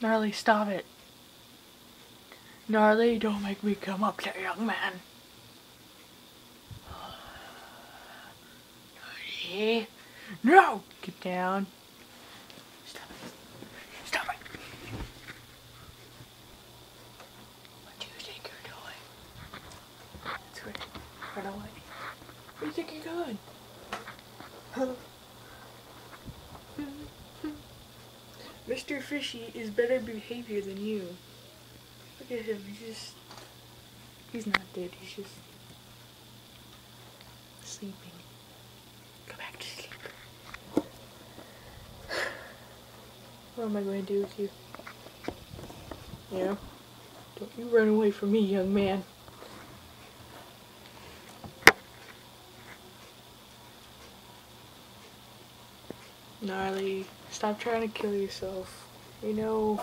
Narly, stop it. Narly, don't make me come up there, young man. Narly. No! Get down. Stop it. Stop it. What do you think you're doing? That's right. Run away. Where do you think you're going? Mr. Fishy is better behavior than you. Look at him, he's just... He's not dead, he's just... Sleeping. Go back to sleep. What am I going to do with you? Yeah? Don't you run away from me, young man. Narly, stop trying to kill yourself. You know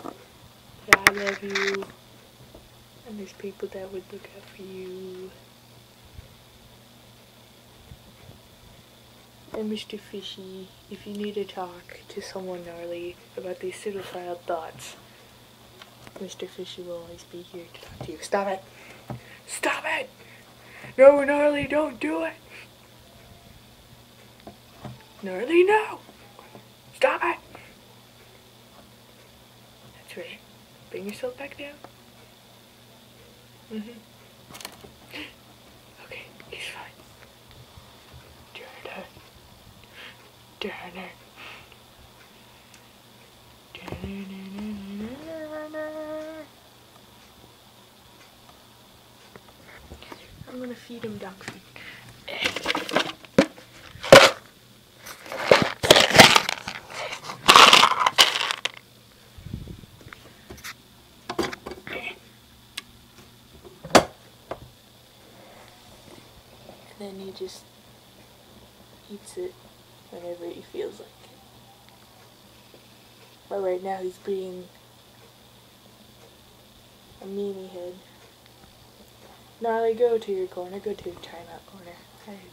that I love you, and there's people that would look out for you. And Mr. Fishy, if you need to talk to someone narly about these suicidal thoughts, Mr. Fishy will always be here to talk to you. Stop it! Stop it! No, narly, don't do it! Narly, no! Stop it! That's right. Bring yourself back down. Mm-hmm. Okay, he's fine. Turner. Turner. I'm gonna feed him dog food. And then he just eats it whenever he feels like it. But right now he's being a meanie head. Narly, go to your corner. Go to your timeout corner. Enough.